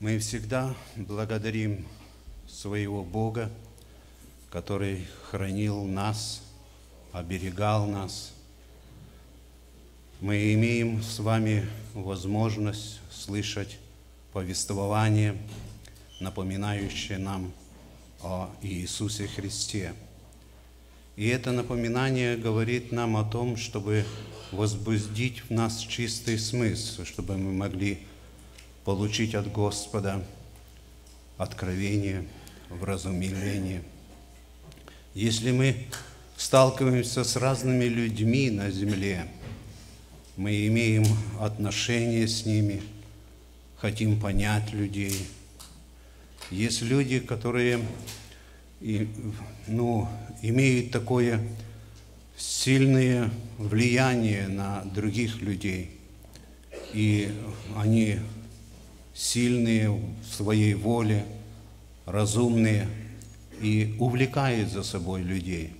Мы всегда благодарим своего Бога, который хранил нас, оберегал нас. Мы имеем с вами возможность слышать повествование, напоминающее нам о Иисусе Христе. И это напоминание говорит нам о том, чтобы возбудить в нас чистый смысл, чтобы мы могли получить от Господа откровение, вразумление. Если мы сталкиваемся с разными людьми на земле, мы имеем отношения с ними, хотим понять людей. Есть люди, которые ну, имеют такое сильное влияние на других людей, и они сильные в своей воле, разумные и увлекают за собой людей.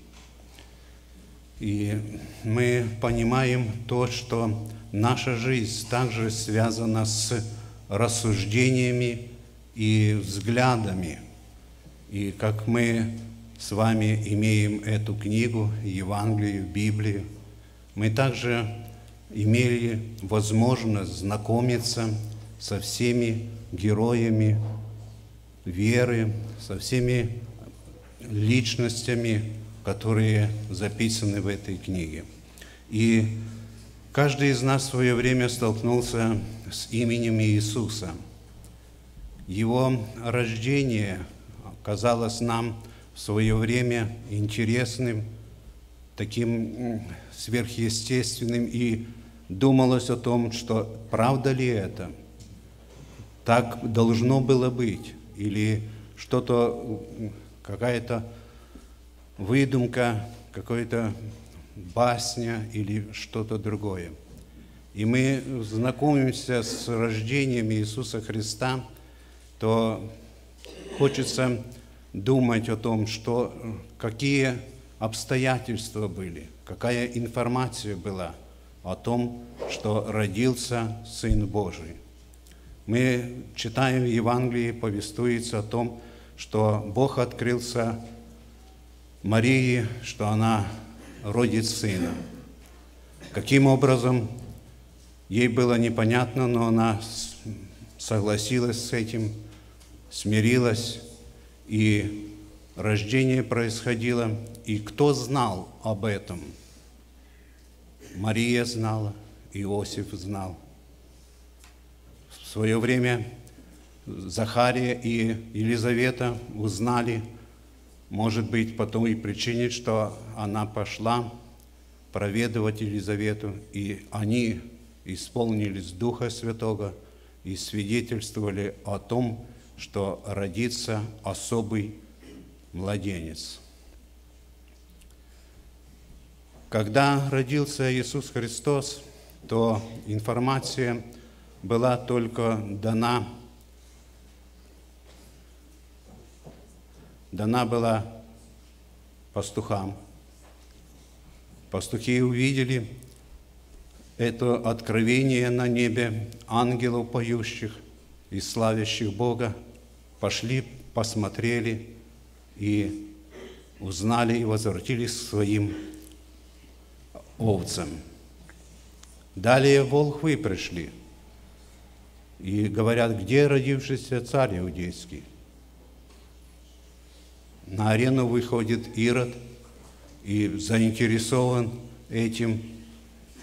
И мы понимаем то, что наша жизнь также связана с рассуждениями и взглядами. И как мы с вами имеем эту книгу, Евангелие, Библию, мы также имели возможность знакомиться со всеми героями веры, со всеми личностями, которые записаны в этой книге. И каждый из нас в свое время столкнулся с именем Иисуса. Его рождение казалось нам в свое время интересным, таким сверхъестественным, и думалось о том, что правда ли это – так должно было быть, или что-то, какая-то выдумка, какая-то басня или что-то другое. И мы знакомимся с рождением Иисуса Христа, то хочется думать о том, что, какие обстоятельства были, какая информация была о том, что родился Сын Божий. Мы читаем в Евангелии, повествуется о том, что Бог открылся Марии, что она родит сына. Каким образом, ей было непонятно, но она согласилась с этим, смирилась, и рождение происходило. И кто знал об этом? Мария знала, Иосиф знал свое время Захария и Елизавета узнали, может быть, по той причине, что она пошла проведывать Елизавету, и они исполнились Духа Святого и свидетельствовали о том, что родится особый младенец. Когда родился Иисус Христос, то информация – была только дана, дана была пастухам. Пастухи увидели это откровение на небе ангелов поющих и славящих Бога, пошли, посмотрели и узнали и возвратились к своим овцам. Далее волхвы пришли – и говорят, где родившийся царь иудейский? На арену выходит Ирод и заинтересован этим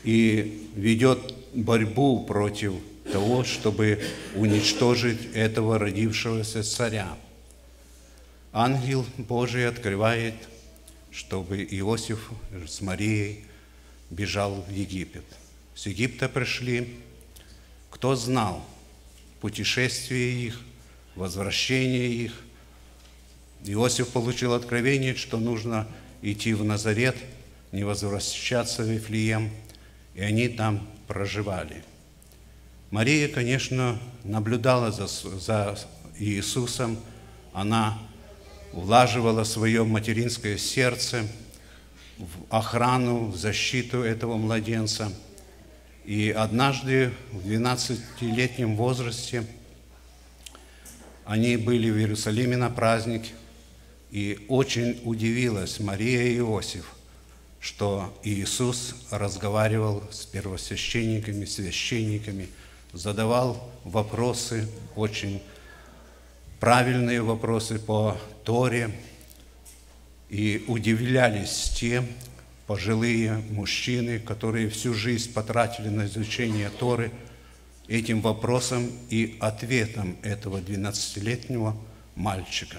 и ведет борьбу против того, чтобы уничтожить этого родившегося царя. Ангел Божий открывает, чтобы Иосиф с Марией бежал в Египет. С Египта пришли, кто знал, путешествие их, возвращение их. Иосиф получил откровение, что нужно идти в Назарет, не возвращаться в Вифлеем, и они там проживали. Мария, конечно, наблюдала за, за Иисусом, она влаживала свое материнское сердце в охрану, в защиту этого младенца – и однажды в 12-летнем возрасте Они были в Иерусалиме на праздник, и очень удивилась Мария и Иосиф, что Иисус разговаривал с первосвященниками, священниками, задавал вопросы, очень правильные вопросы по Торе, и удивлялись те пожилые мужчины, которые всю жизнь потратили на изучение Торы, этим вопросом и ответом этого 12-летнего мальчика.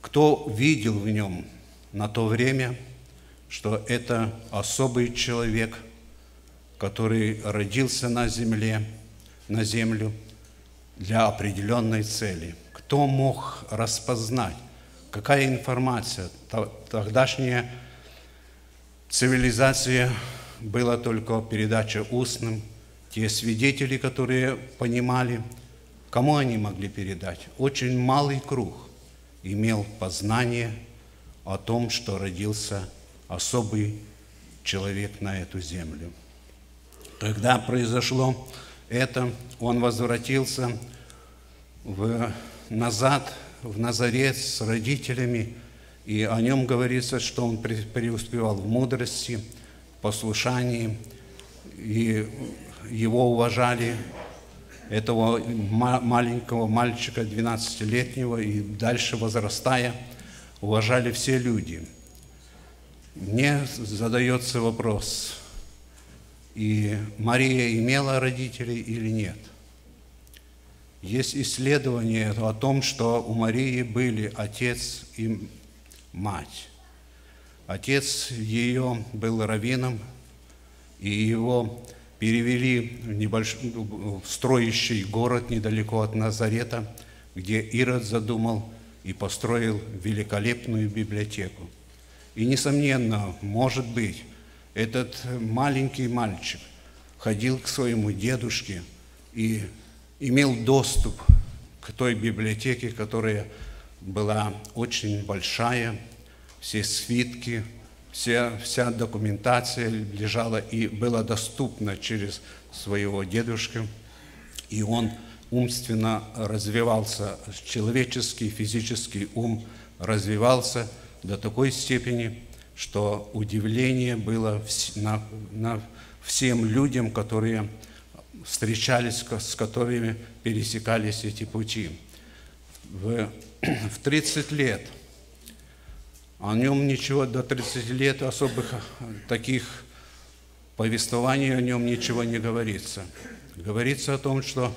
Кто видел в нем на то время, что это особый человек, который родился на земле, на землю для определенной цели. Кто мог распознать, какая информация тогдашняя цивилизация была только передача устным, те свидетели, которые понимали, кому они могли передать. Очень малый круг имел познание о том, что родился особый человек на эту землю. Когда произошло это, он возвратился в, назад в Назарет с родителями, и о нем говорится, что он преуспевал в мудрости, послушании, и его уважали, этого маленького мальчика, 12-летнего, и дальше возрастая, уважали все люди. Мне задается вопрос, и Мария имела родителей или нет – есть исследование о том, что у Марии были отец и мать. Отец ее был раввином, и его перевели в, небольшой, в строящий город недалеко от Назарета, где Ирод задумал и построил великолепную библиотеку. И, несомненно, может быть, этот маленький мальчик ходил к своему дедушке и имел доступ к той библиотеке, которая была очень большая, все свитки, вся, вся документация лежала и была доступна через своего дедушку, и он умственно развивался, человеческий, физический ум развивался до такой степени, что удивление было на, на всем людям, которые встречались, с которыми пересекались эти пути. В, в 30 лет о нем ничего до 30 лет особых таких повествований о нем ничего не говорится. Говорится о том, что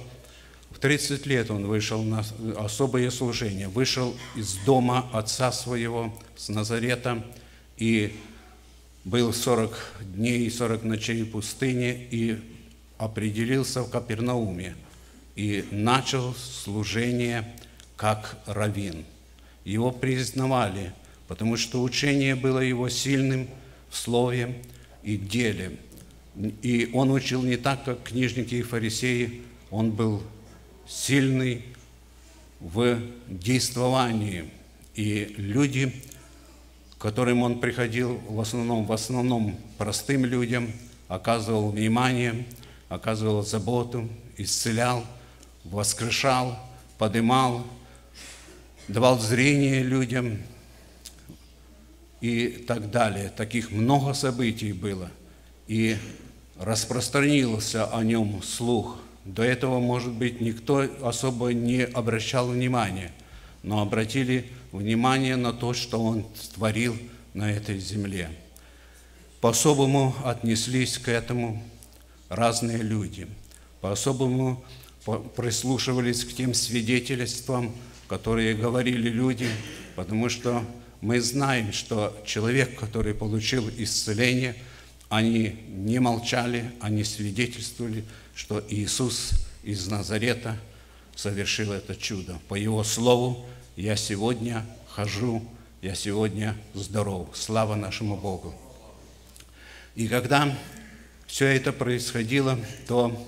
в 30 лет он вышел на особое служение, вышел из дома отца своего, с Назарета, и был 40 дней и 40 ночей в пустыне, и определился в Капернауме и начал служение как раввин. Его признавали, потому что учение было его сильным в слове и деле. И он учил не так, как книжники и фарисеи, он был сильный в действовании. И люди, к которым он приходил, в основном, в основном простым людям, оказывал внимание – оказывал заботу, исцелял, воскрешал, подымал, давал зрение людям и так далее. Таких много событий было. И распространился о нем слух. До этого, может быть, никто особо не обращал внимания, но обратили внимание на то, что он творил на этой земле. По-особому отнеслись к этому разные люди. По-особому прислушивались к тем свидетельствам, которые говорили люди, потому что мы знаем, что человек, который получил исцеление, они не молчали, они свидетельствовали, что Иисус из Назарета совершил это чудо. По Его слову я сегодня хожу, я сегодня здоров. Слава нашему Богу. И когда все это происходило, то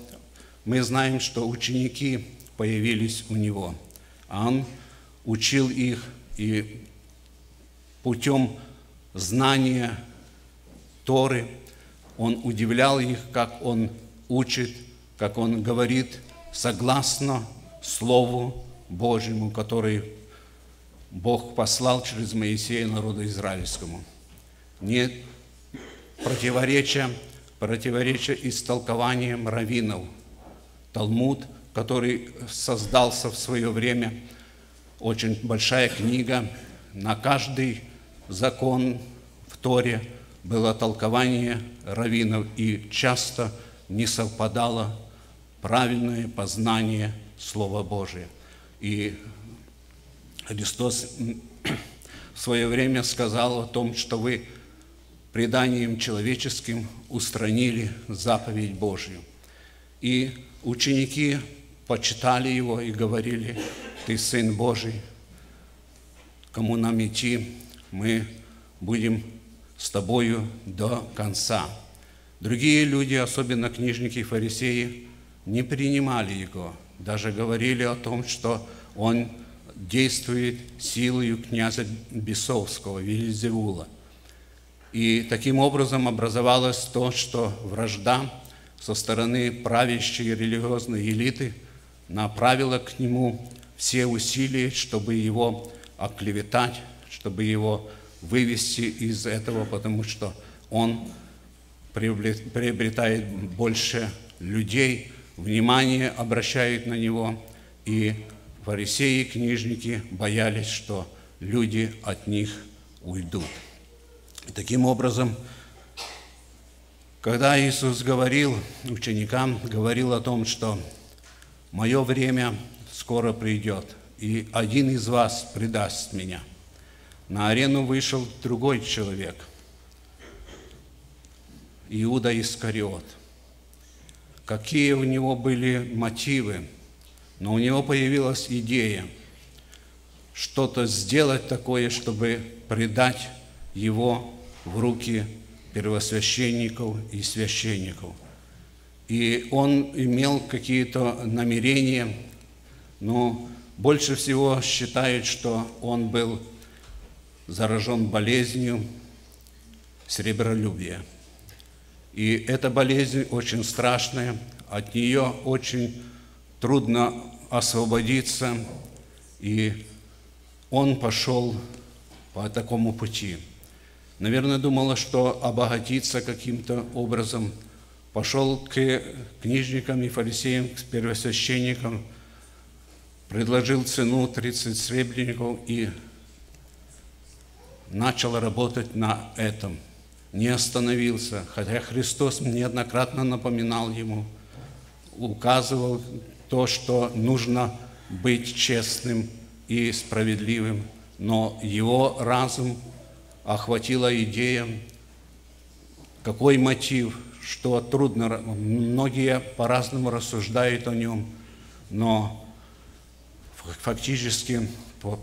мы знаем, что ученики появились у него. Он учил их и путем знания Торы он удивлял их, как он учит, как он говорит согласно Слову Божьему, который Бог послал через Моисея народу израильскому. Нет противоречия, противоречия истолкованием раввинов. Талмуд, который создался в свое время, очень большая книга, на каждый закон в Торе было толкование раввинов, и часто не совпадало правильное познание Слова Божия. И Христос в свое время сказал о том, что вы преданием человеческим устранили заповедь Божью. И ученики почитали его и говорили, ты Сын Божий, кому нам идти, мы будем с тобою до конца. Другие люди, особенно книжники и фарисеи, не принимали его, даже говорили о том, что он действует силою князя Бесовского, Вильзевула. И таким образом образовалось то, что вражда со стороны правящей религиозной элиты направила к нему все усилия, чтобы его оклеветать, чтобы его вывести из этого, потому что он приобретает больше людей, внимание обращает на него, и фарисеи и книжники боялись, что люди от них уйдут. И таким образом, когда Иисус говорил ученикам, говорил о том, что «мое время скоро придет, и один из вас предаст меня», на арену вышел другой человек, Иуда Искариот. Какие у него были мотивы, но у него появилась идея что-то сделать такое, чтобы предать его в руки первосвященников и священников. И он имел какие-то намерения, но больше всего считают, что он был заражен болезнью сребролюбия. И эта болезнь очень страшная, от нее очень трудно освободиться, и он пошел по такому пути. Наверное, думала, что обогатиться каким-то образом. Пошел к книжникам и фарисеям, к первосвященникам, предложил цену 30 сребреников и начал работать на этом. Не остановился, хотя Христос неоднократно напоминал ему, указывал то, что нужно быть честным и справедливым, но его разум охватила идея, какой мотив, что трудно, многие по-разному рассуждают о нем, но фактически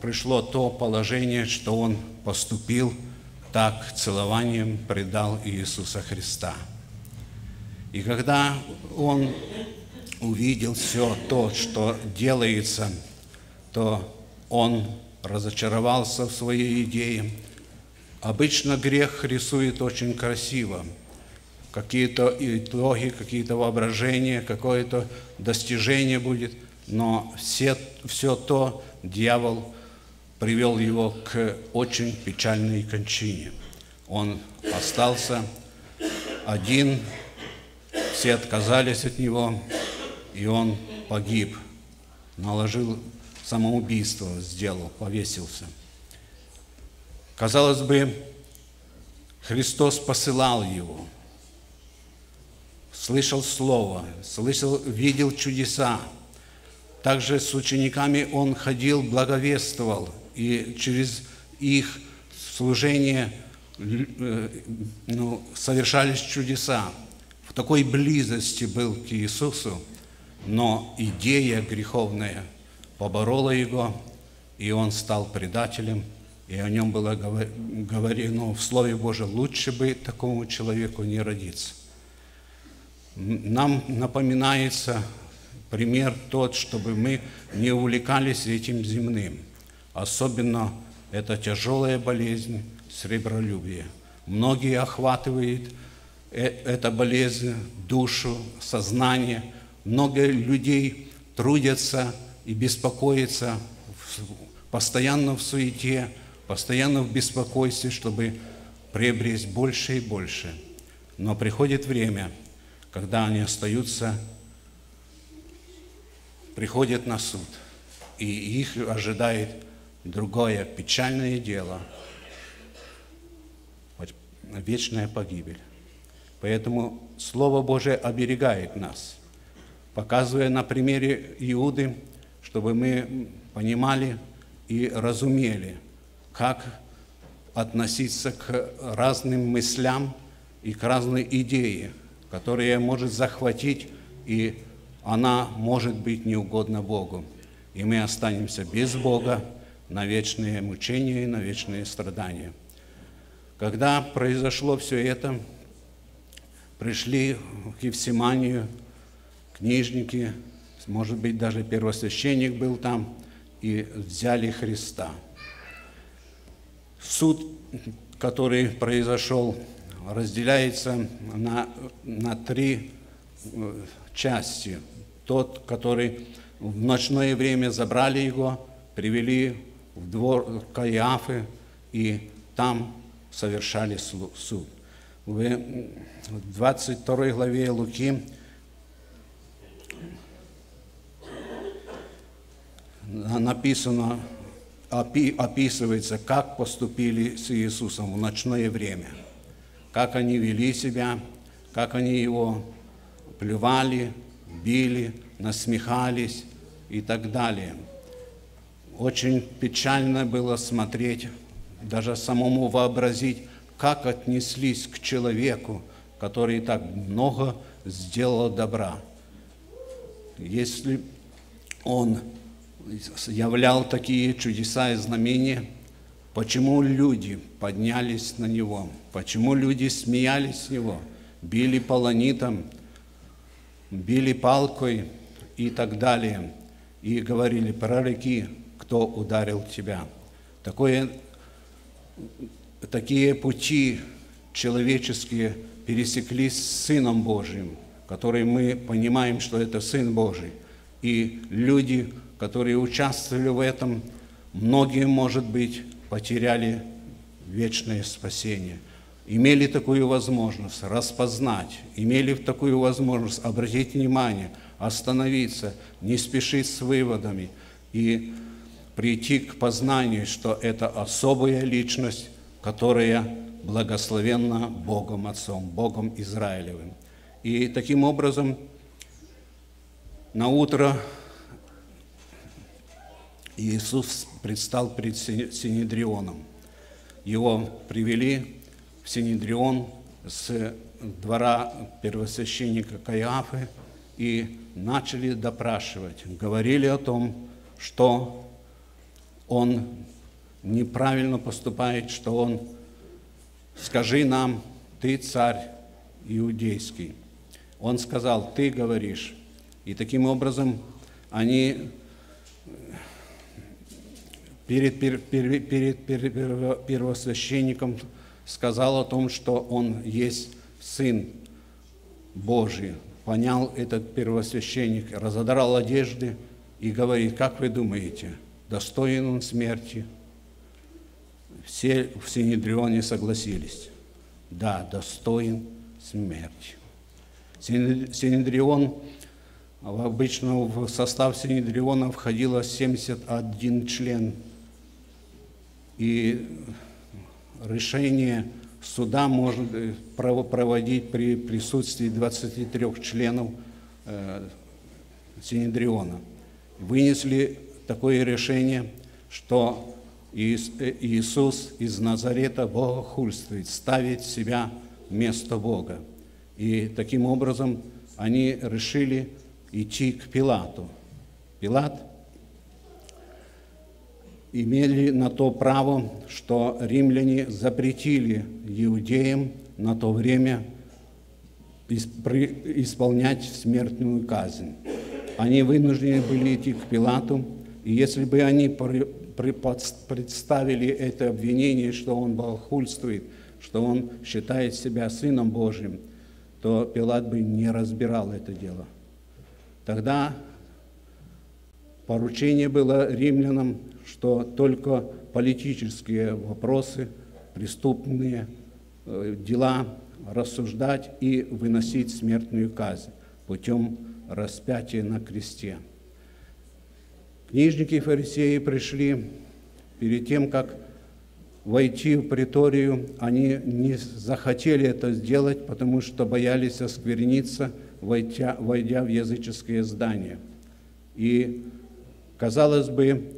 пришло то положение, что он поступил так, целованием предал Иисуса Христа. И когда он увидел все то, что делается, то он разочаровался в своей идее. Обычно грех рисует очень красиво. Какие-то итоги, какие-то воображения, какое-то достижение будет – но все, все то дьявол привел его к очень печальной кончине. Он остался один, все отказались от него, и он погиб, наложил самоубийство, сделал, повесился. Казалось бы, Христос посылал его, слышал Слово, слышал, видел чудеса, также с учениками он ходил, благовествовал, и через их служение э, ну, совершались чудеса. В такой близости был к Иисусу, но идея греховная поборола его, и он стал предателем, и о нем было говорено в Слове Божьем, лучше бы такому человеку не родиться. Нам напоминается пример тот, чтобы мы не увлекались этим земным. Особенно это тяжелая болезнь сребролюбия. Многие охватывает э, эта болезнь душу, сознание. Много людей трудятся и беспокоится, постоянно в суете, постоянно в беспокойстве, чтобы приобрести больше и больше. Но приходит время, когда они остаются, приходят на суд, и их ожидает другое печальное дело – вечная погибель. Поэтому Слово Божие оберегает нас, показывая на примере Иуды, чтобы мы понимали и разумели, как относиться к разным мыслям и к разной идее, которая может захватить, и она может быть неугодна Богу. И мы останемся без Бога на вечные мучения и на вечные страдания. Когда произошло все это, пришли к Евсиманию книжники, может быть, даже первосвященник был там, и взяли Христа. Суд, который произошел, разделяется на, на три э, части. Тот, который в ночное время забрали его, привели в двор Каиафы, и там совершали суд. В 22 главе Луки написано, описывается, как поступили с Иисусом в ночное время, как они вели себя, как они его плевали, били, насмехались и так далее. Очень печально было смотреть даже самому вообразить, как отнеслись к человеку, который так много сделал добра. Если он являл такие чудеса и знамения, почему люди поднялись на него, почему люди смеялись с него, били полонитом, били палкой и так далее, и говорили, пророки, кто ударил тебя. Такое такие пути человеческие пересеклись с Сыном Божьим, который мы понимаем, что это Сын Божий. И люди, которые участвовали в этом, многие, может быть, потеряли вечное спасение. Имели такую возможность распознать, имели такую возможность обратить внимание, остановиться, не спешить с выводами и прийти к познанию, что это особая личность, которая благословенна Богом Отцом, Богом Израилевым. И таким образом на утро Иисус предстал перед Синедрионом. Его привели в Синедрион с двора первосвященника Каиафы и начали допрашивать. Говорили о том, что он неправильно поступает, что он, скажи нам, ты царь иудейский. Он сказал, ты говоришь. И таким образом они перед, перед, перед, перед, перед первосвященником сказал о том, что он есть Сын Божий. Понял этот первосвященник, разодрал одежды и говорит, как вы думаете – достоин он смерти. Все в Синедрионе согласились. Да, достоин смерти. Синедрион, обычно в состав Синедриона входило 71 член. И решение суда можно э, проводить при присутствии 23 членов э, Синедриона. Вынесли такое решение, что Иисус из Назарета богохульствует, ставит себя вместо Бога. И таким образом они решили идти к Пилату. Пилат имели на то право, что римляне запретили иудеям на то время исполнять смертную казнь. Они вынуждены были идти к Пилату, и если бы они представили это обвинение, что он богохульствует, что он считает себя Сыном Божьим, то Пилат бы не разбирал это дело. Тогда поручение было римлянам, что только политические вопросы, преступные э, дела рассуждать и выносить смертную казнь путем распятия на кресте. Книжники и фарисеи пришли перед тем, как войти в приторию, они не захотели это сделать, потому что боялись оскверниться, войдя, войдя в языческое здание. И, казалось бы,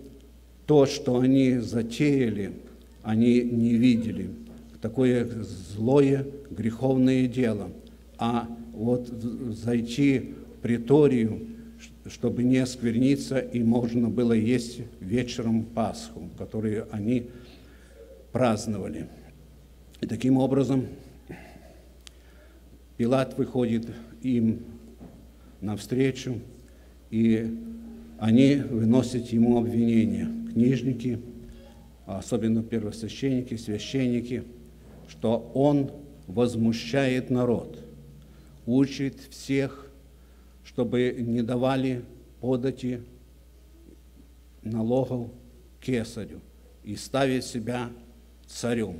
то, что они затеяли, они не видели. Такое злое, греховное дело. А вот зайти в приторию, чтобы не оскверниться, и можно было есть вечером Пасху, которую они праздновали. И таким образом Пилат выходит им навстречу, и они выносят ему обвинения. Книжники, особенно первосвященники, священники, что он возмущает народ, учит всех, чтобы не давали подати налогов кесарю и ставить себя царем.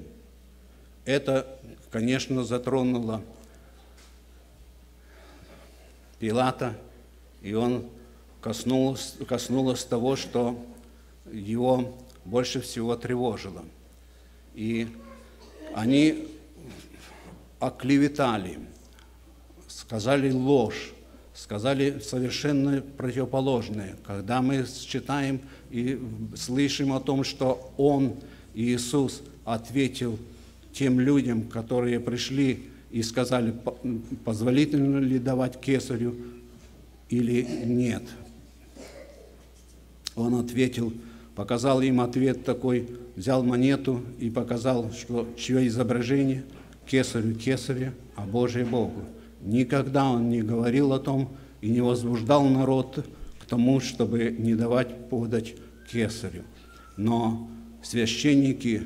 Это, конечно, затронуло Пилата, и он коснулось, коснулось того, что его больше всего тревожило. И они оклеветали, сказали ложь, сказали совершенно противоположное. Когда мы читаем и слышим о том, что Он, Иисус, ответил тем людям, которые пришли и сказали, позволительно ли давать кесарю или нет. Он ответил, показал им ответ такой, взял монету и показал, что чье изображение кесарю кесаря, а Божие Богу. Никогда он не говорил о том и не возбуждал народ к тому, чтобы не давать подать кесарю. Но священники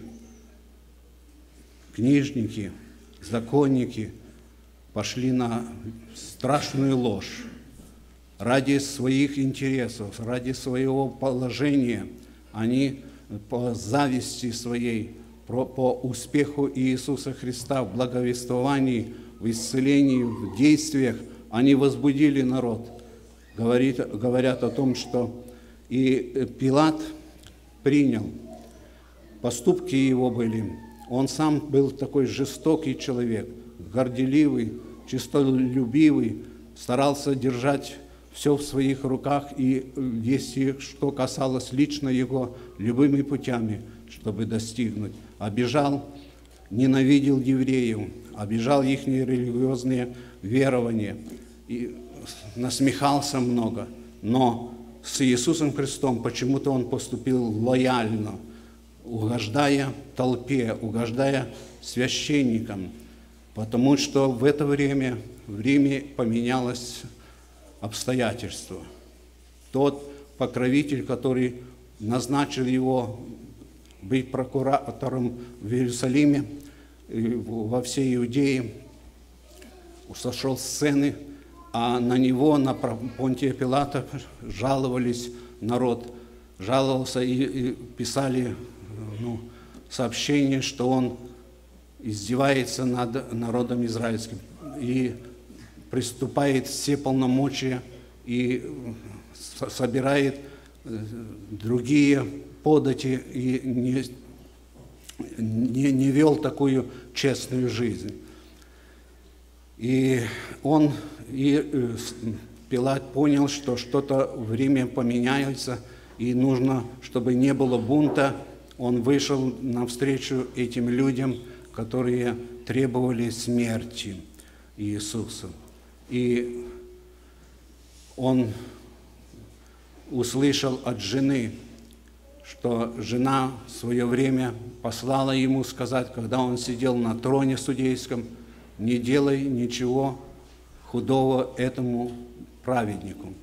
книжники, законники пошли на страшную ложь. Ради своих интересов, ради своего положения они по зависти своей, по успеху Иисуса Христа в благовествовании, в исцелении, в действиях, они возбудили народ. Говорит, говорят о том, что и Пилат принял, поступки его были он сам был такой жестокий человек, горделивый, чистолюбивый, старался держать все в своих руках, и если что касалось лично его, любыми путями, чтобы достигнуть. Обижал, ненавидел евреев, обижал их религиозные верования, и насмехался много. Но с Иисусом Христом почему-то он поступил лояльно – угождая толпе, угождая священникам, потому что в это время в Риме поменялось обстоятельство. Тот покровитель, который назначил его быть прокуратором в Иерусалиме, во всей Иудее, сошел с сцены, а на него, на Понтия Пилата, жаловались народ, жаловался и, и писали ну, сообщение, что он издевается над народом израильским и приступает все полномочия и собирает э, другие подати и не, не, не вел такую честную жизнь. И он, и э, Пилат понял, что что-то в Риме поменяется, и нужно, чтобы не было бунта, он вышел навстречу этим людям, которые требовали смерти Иисуса. И он услышал от жены, что жена в свое время послала ему сказать, когда он сидел на троне судейском, не делай ничего худого этому праведнику.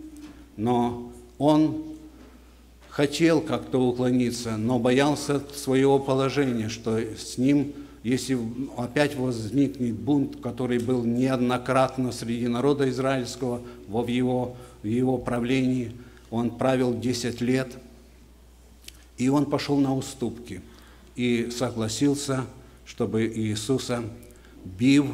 Но он хотел как-то уклониться, но боялся своего положения, что с ним, если опять возникнет бунт, который был неоднократно среди народа израильского в его, в его правлении, он правил 10 лет, и он пошел на уступки и согласился, чтобы Иисуса, бив,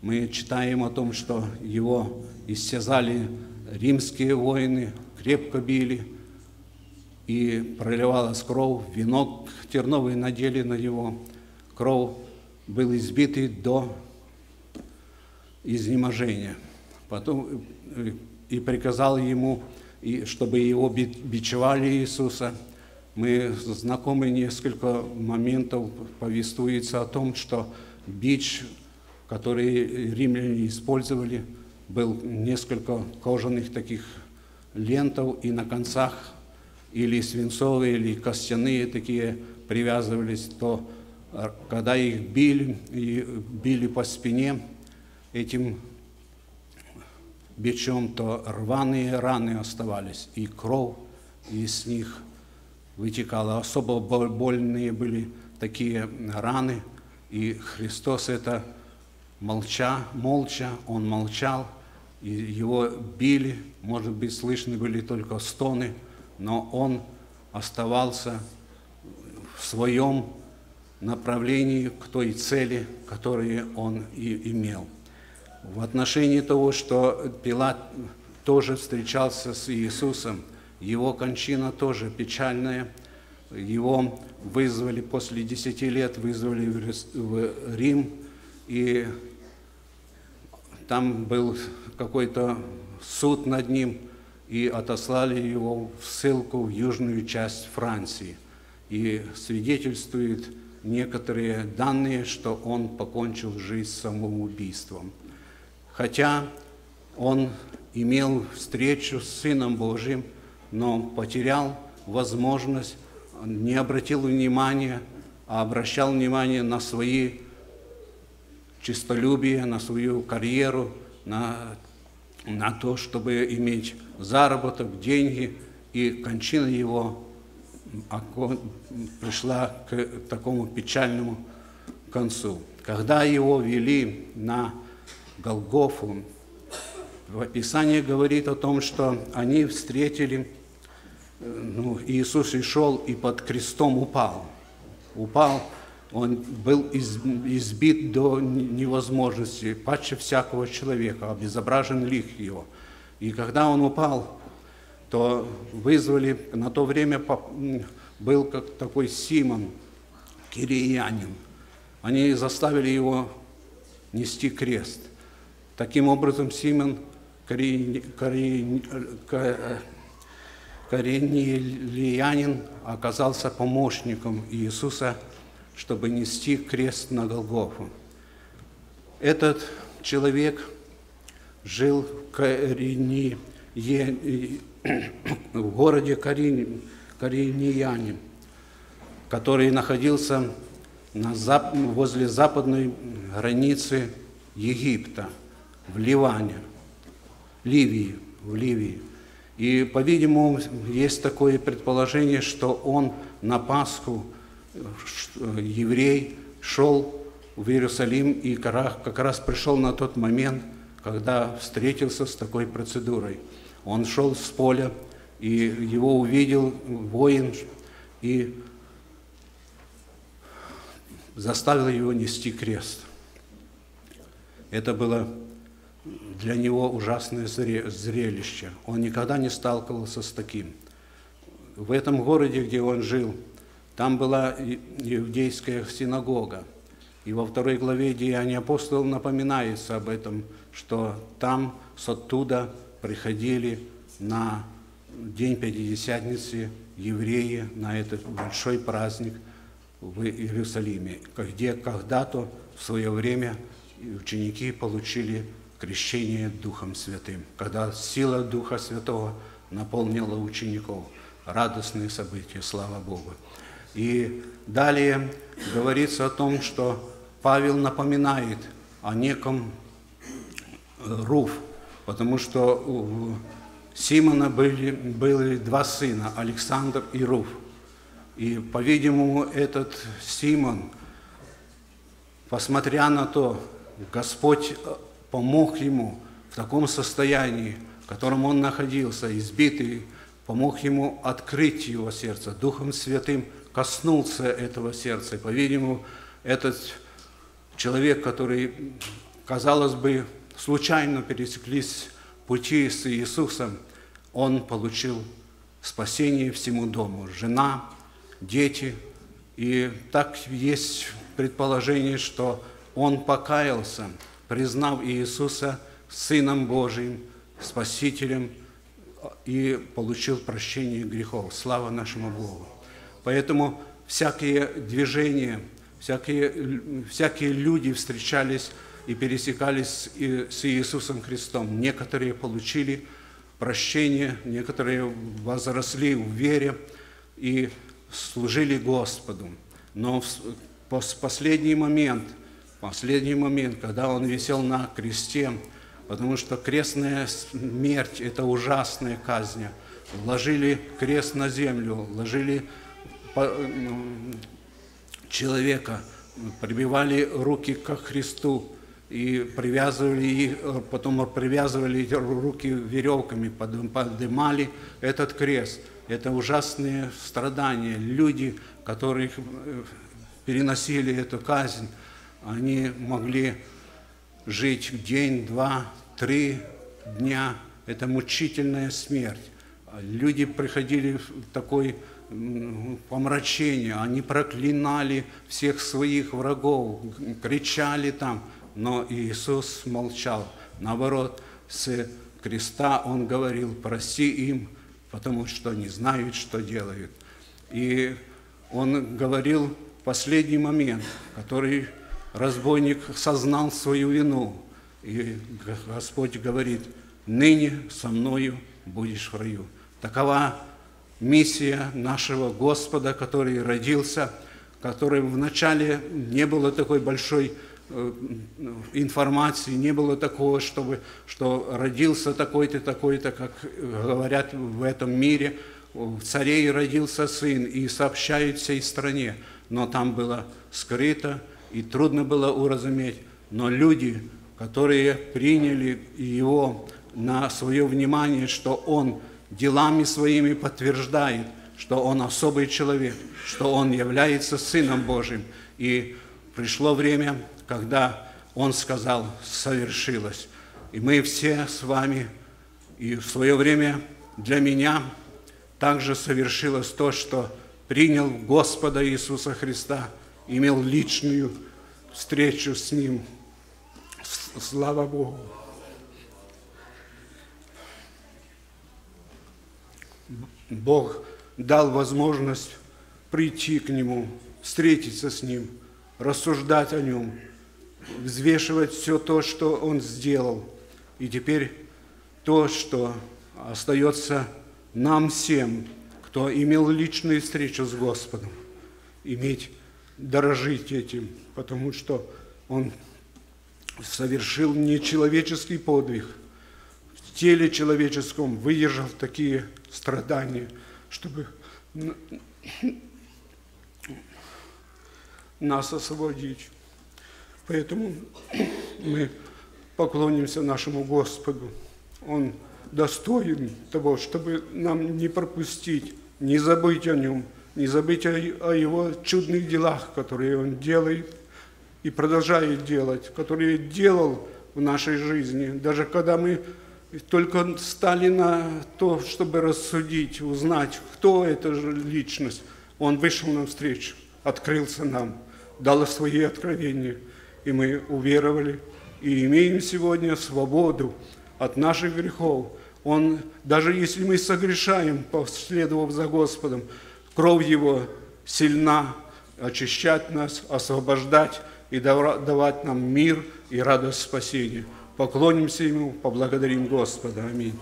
мы читаем о том, что его истязали римские воины, крепко били, и проливалась кровь, венок терновый надели на него, кровь был избитый до изнеможения. Потом э, и приказал ему, чтобы его бичевали Иисуса. Мы знакомы несколько моментов, повествуется о том, что бич, который римляне использовали, был несколько кожаных таких лентов, и на концах или свинцовые, или костяные такие привязывались, то когда их били, и били по спине этим бичом, то рваные раны оставались, и кровь из них вытекала. Особо больные были такие раны, и Христос это молча, молча, Он молчал, и Его били, может быть, слышны были только стоны, но Он оставался в своем направлении к той цели, которую Он и имел – в отношении того, что Пилат тоже встречался с Иисусом, его кончина тоже печальная. Его вызвали после десяти лет, вызвали в Рим, и там был какой-то суд над ним, и отослали его в ссылку в южную часть Франции. И свидетельствует некоторые данные, что он покончил жизнь самоубийством – Хотя он имел встречу с Сыном Божьим, но потерял возможность, не обратил внимания, а обращал внимание на свои чистолюбие, на свою карьеру, на, на то, чтобы иметь заработок, деньги, и кончина его пришла к такому печальному концу. Когда его вели на Голгофу. В Писании говорит о том, что они встретили, ну, Иисус и шел и под крестом упал. Упал, он был избит до невозможности, паче всякого человека, обезображен лик его. И когда он упал, то вызвали, на то время был как такой Симон, кириянин. Они заставили его нести крест. Таким образом, Симон Коренилиянин оказался помощником Иисуса, чтобы нести крест на Голгофу. Этот человек жил в, Корени, в городе Коренияне, который находился на, возле западной границы Египта – в Ливане, Ливии, в Ливии. И, по-видимому, есть такое предположение, что он на Пасху, еврей, шел в Иерусалим и как раз пришел на тот момент, когда встретился с такой процедурой. Он шел с поля, и его увидел воин, и заставил его нести крест. Это было для него ужасное зрелище. Он никогда не сталкивался с таким. В этом городе, где он жил, там была иудейская синагога. И во второй главе Деяния апостолов напоминается об этом, что там с оттуда приходили на день Пятидесятницы евреи на этот большой праздник в Иерусалиме, где когда-то в свое время ученики получили крещение Духом Святым, когда сила Духа Святого наполнила учеников. Радостные события, слава Богу. И далее говорится о том, что Павел напоминает о неком э, Руф, потому что у Симона были, были два сына, Александр и Руф. И, по-видимому, этот Симон, посмотря на то, Господь помог ему в таком состоянии, в котором он находился, избитый, помог ему открыть его сердце. Духом Святым коснулся этого сердца. И, по-видимому, этот человек, который, казалось бы, случайно пересеклись пути с Иисусом, он получил спасение всему дому. Жена, дети. И так есть предположение, что он покаялся, признав Иисуса Сыном Божиим, Спасителем и получил прощение грехов. Слава нашему Богу. Поэтому всякие движения, всякие, всякие люди встречались и пересекались с Иисусом Христом. Некоторые получили прощение, некоторые возросли в вере и служили Господу. Но в последний момент, последний момент, когда Он висел на кресте, потому что крестная смерть – это ужасная казнь. Ложили крест на землю, ложили человека, прибивали руки к Христу и привязывали их, потом привязывали руки веревками, поднимали этот крест. Это ужасные страдания. Люди, которые э, переносили эту казнь, они могли жить день, два, три дня. Это мучительная смерть. Люди приходили в такой помрачение, они проклинали всех своих врагов, кричали там, но Иисус молчал. Наоборот, с креста Он говорил, прости им, потому что не знают, что делают. И Он говорил последний момент, который разбойник сознал свою вину. И Господь говорит, ныне со мною будешь в раю. Такова миссия нашего Господа, который родился, который вначале не было такой большой информации, не было такого, чтобы, что родился такой-то, такой-то, как говорят в этом мире, в царей родился сын, и сообщают всей стране. Но там было скрыто, и трудно было уразуметь. Но люди, которые приняли его на свое внимание, что он делами своими подтверждает, что он особый человек, что он является Сыном Божьим. И пришло время, когда он сказал, совершилось. И мы все с вами, и в свое время для меня также совершилось то, что принял Господа Иисуса Христа, имел личную встречу с Ним. Слава Богу! Бог дал возможность прийти к Нему, встретиться с Ним, рассуждать о Нем, взвешивать все то, что Он сделал. И теперь то, что остается нам всем, кто имел личную встречу с Господом, иметь, дорожить этим, потому что Он совершил нечеловеческий подвиг, в теле человеческом выдержал такие страдания, чтобы нас освободить. Поэтому мы поклонимся нашему Господу. Он достоин того, чтобы нам не пропустить, не забыть о Нем, не забыть о, о Его чудных делах, которые Он делает и продолжает делать, которые делал в нашей жизни. Даже когда мы только стали на то, чтобы рассудить, узнать, кто эта же личность. Он вышел нам встречу, открылся нам, дал свои откровения, и мы уверовали, и имеем сегодня свободу от наших грехов. Он, даже если мы согрешаем, последовав за Господом, кровь Его сильна очищать нас, освобождать и давать нам мир и радость спасения. Поклонимся Ему, поблагодарим Господа. Аминь.